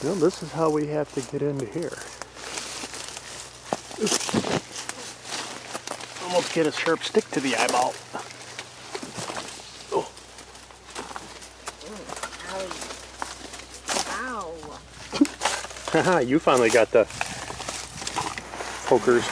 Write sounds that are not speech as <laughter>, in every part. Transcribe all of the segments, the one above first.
this is how we have to get into here. Almost get a sharp stick to the eyeball. Oh, Ow. <laughs> haha, you finally got the pokers.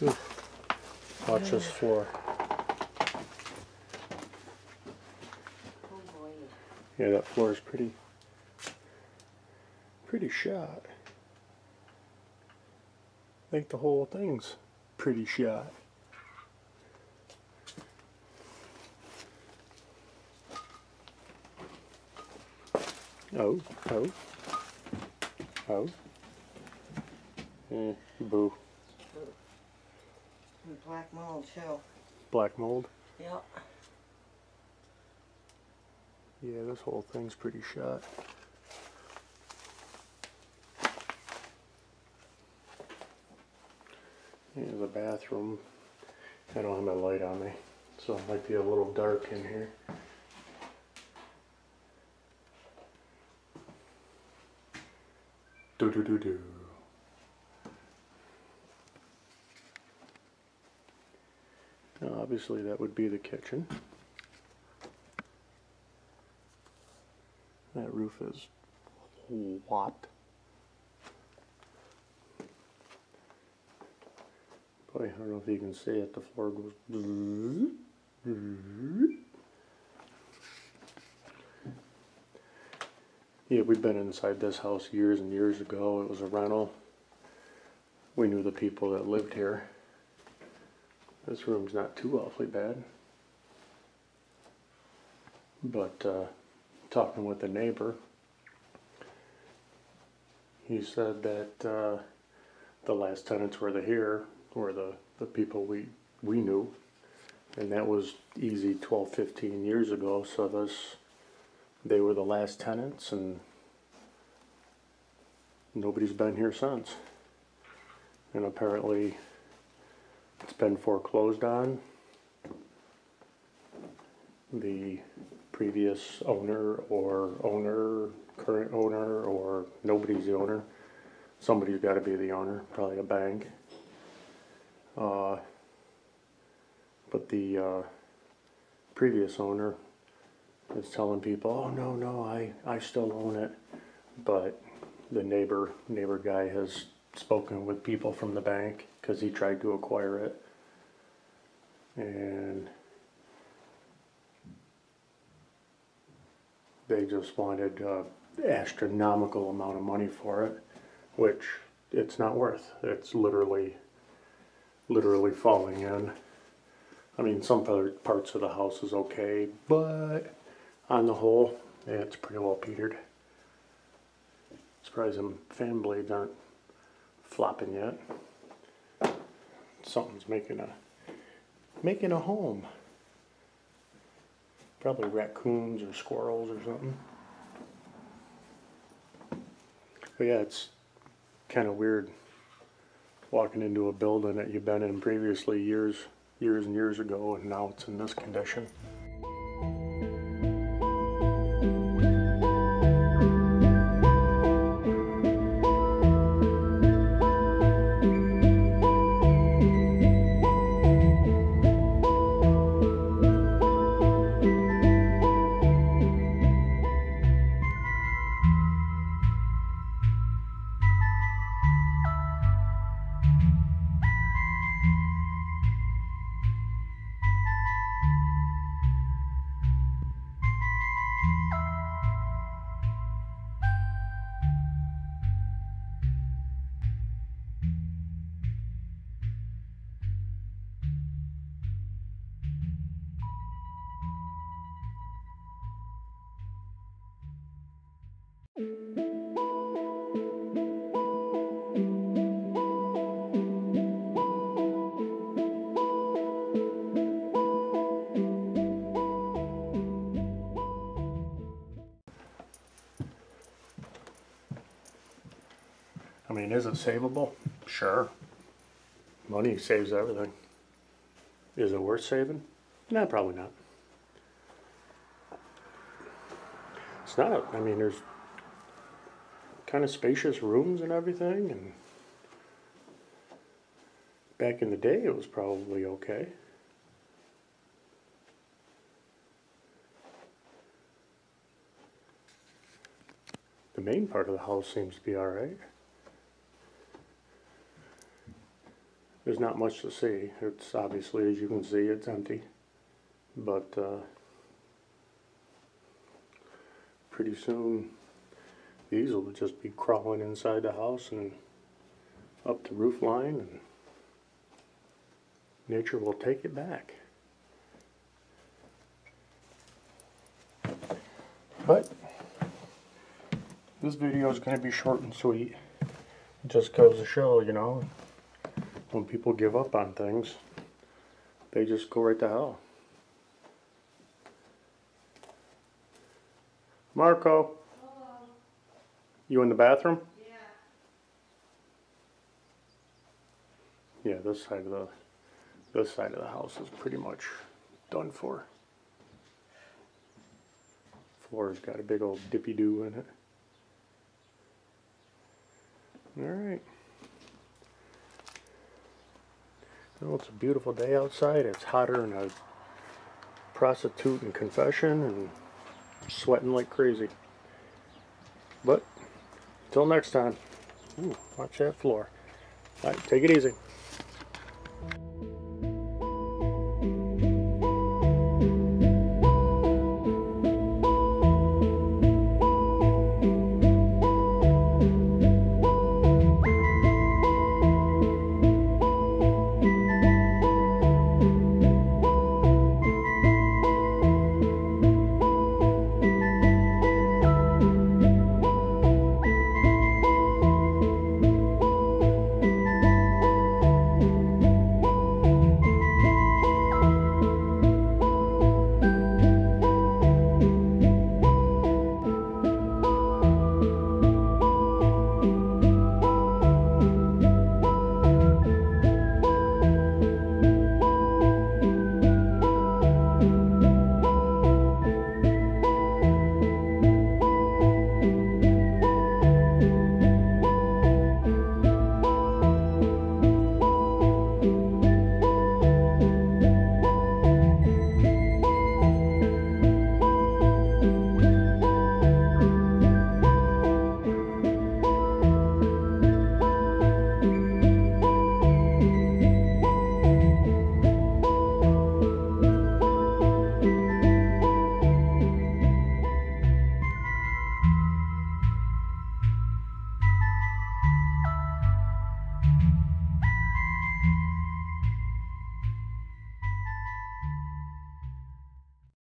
Watch this floor. Yeah, that floor is pretty, pretty shot. I think the whole thing's pretty shot. Oh, oh, oh. Eh, boo. And Black mold too. Black mold. Yep. Yeah, this whole thing's pretty shot. Here's the bathroom. I don't have my light on me, so it might be a little dark in here. Do do do do. Obviously, that would be the kitchen. That roof is what? Boy, I don't know if you can see it. The floor goes. Yeah, we've been inside this house years and years ago. It was a rental. We knew the people that lived here. This room's not too awfully bad. But uh, talking with the neighbor, he said that uh, the last tenants were the here were the, the people we we knew, and that was easy 12, 15 years ago. So this they were the last tenants, and nobody's been here since. And apparently, it's been foreclosed on. The previous owner or owner, current owner, or nobody's the owner. Somebody's got to be the owner, probably a bank. Uh, but the uh, previous owner is telling people, "Oh no, no, I I still own it," but the neighbor neighbor guy has spoken with people from the bank because he tried to acquire it, and they just wanted uh, astronomical amount of money for it, which it's not worth. It's literally, literally falling in. I mean, some parts of the house is okay, but on the whole, it's pretty well petered. Surprised them fan blades aren't flopping yet. Something's making a making a home. Probably raccoons or squirrels or something. But yeah, it's kind of weird walking into a building that you've been in previously years, years and years ago, and now it's in this condition. Is it savable? Sure. Money saves everything. Is it worth saving? No, probably not. It's not. I mean, there's kind of spacious rooms and everything, and back in the day, it was probably okay. The main part of the house seems to be all There's not much to see. It's obviously, as you can see, it's empty. But uh, pretty soon, these will just be crawling inside the house and up the roof line, and nature will take it back. But this video is going to be short and sweet. Just goes to show, you know, when people give up on things, they just go right to hell. Marco. You in the bathroom? Yeah. Yeah, this side of the this side of the house is pretty much done for. Floor's got a big old dippy doo in it. Alright. Well, it's a beautiful day outside. It's hotter than a prostitute in confession and sweating like crazy. But, until next time, ooh, watch that floor. Alright, take it easy.